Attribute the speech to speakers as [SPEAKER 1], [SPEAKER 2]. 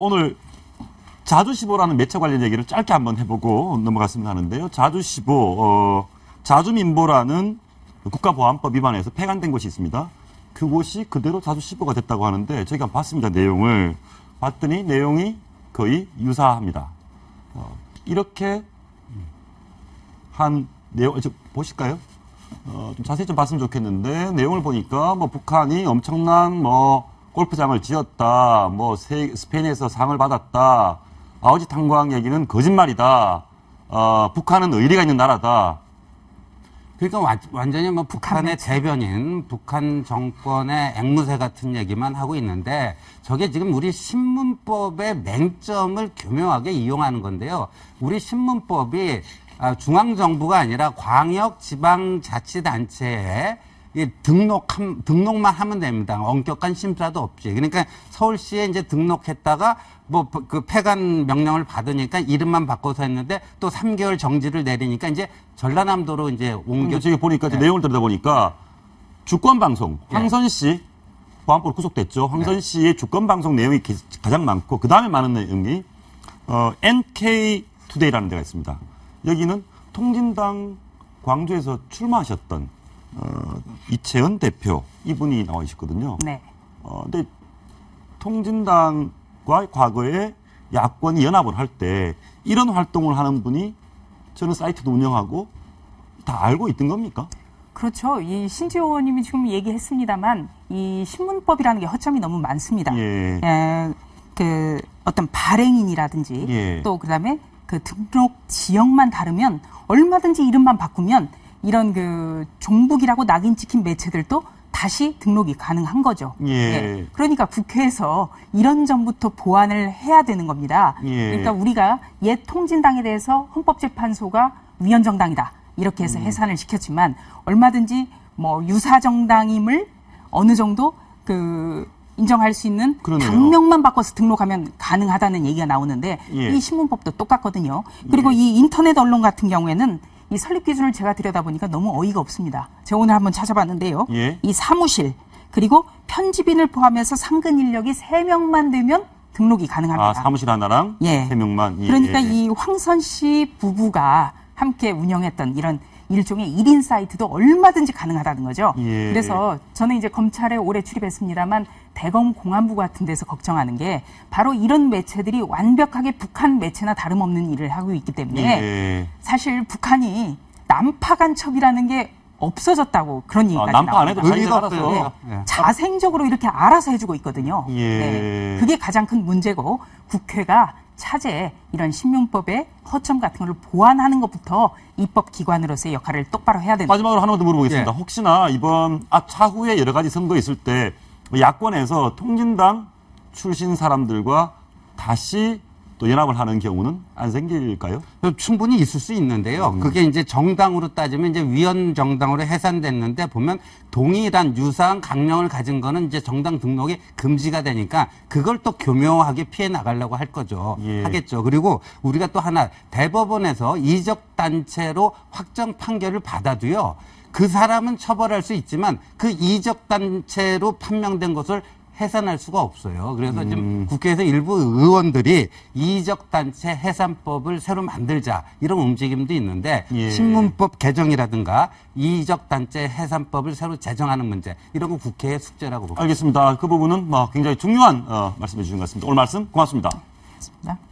[SPEAKER 1] 오늘 자주시보라는 매체 관련 얘기를 짧게 한번 해보고 넘어갔으면 하는데요. 자주시보, 어, 자주민보라는 국가보안법 위반에서 폐간된 곳이 있습니다. 그곳이 그대로 자주시보가 됐다고 하는데 저희가 봤습니다. 내용을 봤더니 내용이 거의 유사합니다. 어, 이렇게 한 내용, 저, 보실까요? 어, 좀 자세히 좀 봤으면 좋겠는데 내용을 보니까 뭐 북한이 엄청난 뭐 골프장을 지었다, 뭐 세, 스페인에서 상을 받았다, 아우지 탄광 얘기는 거짓말이다, 어, 북한은 의리가 있는 나라다.
[SPEAKER 2] 그러니까 와- 완전히 뭐 북한의 대변인, 북한 정권의 앵무새 같은 얘기만 하고 있는데 저게 지금 우리 신문법의 맹점을 교묘하게 이용하는 건데요. 우리 신문법이 아, 중앙정부가 아니라 광역 지방자치단체에 이 등록 등록만 하면 됩니다. 엄격한 심사도 없이. 그러니까 서울시에 이제 등록했다가 뭐 그 폐간 명령을 받으니까 이름만 바꿔서 했는데 또 3개월 정지를 내리니까 이제 전라남도로 이제 옮겨
[SPEAKER 1] 저기 보니까
[SPEAKER 2] 네.
[SPEAKER 1] 내용을 들여다 보니까 주권 방송 황선 씨 보안법으로 구속됐죠. 황선
[SPEAKER 2] 네.
[SPEAKER 1] 씨의 주권 방송 내용이 기- 가장 많고 그 다음에 많은 내용이 어, NK 투데이라는 데가 있습니다. 여기는 통진당 광주에서 출마하셨던 어, 이채은 대표 이분이 나와 있었거든요.
[SPEAKER 3] 네.
[SPEAKER 1] 어, 근데 통진당과 과거에 야권이 연합을 할 때 이런 활동을 하는 분이 저는 사이트도 운영하고 다 알고 있던 겁니까?
[SPEAKER 3] 그렇죠. 이 신지호 의원님이 지금 얘기했습니다만 이 신문법이라는 게 허점이 너무 많습니다.
[SPEAKER 1] 예.
[SPEAKER 3] 에, 그 어떤 발행인이라든지
[SPEAKER 1] 예.
[SPEAKER 3] 또 그다음에 그 등록 지역만 다르면 얼마든지 이름만 바꾸면 이런 그 종북이라고 낙인 찍힌 매체들도 다시 등록이 가능한 거죠.
[SPEAKER 1] 예.
[SPEAKER 3] 그러니까 국회에서 이런 점부터 보완을 해야 되는 겁니다.
[SPEAKER 1] 예.
[SPEAKER 3] 그러니까 우리가 옛 통진당에 대해서 헌법재판소가 위헌정당이다 이렇게
[SPEAKER 1] 음.
[SPEAKER 3] 해서 해산을 시켰지만 얼마든지 뭐 유사정당임을 어느 정도 그 인정할 수 있는
[SPEAKER 1] 그러네요.
[SPEAKER 3] 당명만 바꿔서 등록하면 가능하다는 얘기가 나오는데
[SPEAKER 1] 예.
[SPEAKER 3] 이 신문법도 똑같거든요. 그리고 이 인터넷 언론 같은 경우에는 이 설립 기준을 제가 들여다보니까 너무 어이가 없습니다. 제가 오늘 한번 찾아봤는데요.
[SPEAKER 1] 예.
[SPEAKER 3] 이 사무실 그리고 편집인을 포함해서 상근 인력이 세명만 되면 등록이 가능합니다.
[SPEAKER 1] 아, 사무실 하나랑
[SPEAKER 3] 예.
[SPEAKER 1] 세 명만. 예,
[SPEAKER 3] 그러니까
[SPEAKER 1] 예, 예.
[SPEAKER 3] 이 황선 씨 부부가 함께 운영했던 이런 일종의 1인 사이트도 얼마든지 가능하다는 거죠.
[SPEAKER 1] 예.
[SPEAKER 3] 그래서 저는 이제 검찰에 오래 출입했습니다만 대검 공안부 같은 데서 걱정하는 게 바로 이런 매체들이 완벽하게 북한 매체나 다름없는 일을 하고 있기 때문에
[SPEAKER 1] 예.
[SPEAKER 3] 사실 북한이 남파 간첩이라는 게 없어졌다고 그런 얘기까지
[SPEAKER 1] 아, 남파 안 해도.
[SPEAKER 2] 자기가
[SPEAKER 1] 알아서.
[SPEAKER 2] 없어요. 예.
[SPEAKER 3] 자생적으로 이렇게 알아서 해주고 있거든요.
[SPEAKER 1] 예.
[SPEAKER 3] 네. 그게 가장 큰 문제고 국회가 차제 이런 신문법의 허점 같은 걸 보완하는 것부터 입법 기관으로서의 역할을 똑바로 해야 된다.
[SPEAKER 1] 마지막으로 하나만 더 물어보겠습니다.
[SPEAKER 2] 예.
[SPEAKER 1] 혹시나 이번 아, 차후에 여러 가지 선거 있을 때 야권에서 통진당 출신 사람들과 다시 또 연합을 하는 경우는 안 생길까요?
[SPEAKER 2] 충분히 있을 수 있는데요.
[SPEAKER 1] 음.
[SPEAKER 2] 그게 이제 정당으로 따지면 이제 위헌 정당으로 해산됐는데 보면 동일한 유사한 강령을 가진 거는 이제 정당 등록이 금지가 되니까 그걸 또 교묘하게 피해 나가려고 할 거죠.
[SPEAKER 1] 예.
[SPEAKER 2] 하겠죠. 그리고 우리가 또 하나 대법원에서 이적 단체로 확정 판결을 받아도요. 그 사람은 처벌할 수 있지만 그 이적 단체로 판명된 것을 해산할 수가 없어요. 그래서
[SPEAKER 1] 음.
[SPEAKER 2] 지금 국회에서 일부 의원들이 이적 단체 해산법을 새로 만들자 이런 움직임도 있는데
[SPEAKER 1] 예.
[SPEAKER 2] 신문법 개정이라든가 이적 단체 해산법을 새로 제정하는 문제 이런 거 국회의 숙제라고 봅니다.
[SPEAKER 1] 알겠습니다. 그 부분은 뭐 굉장히 중요한 어, 말씀해 주신 것 같습니다. 오늘 말씀 고맙습니다.
[SPEAKER 3] 알겠습니다.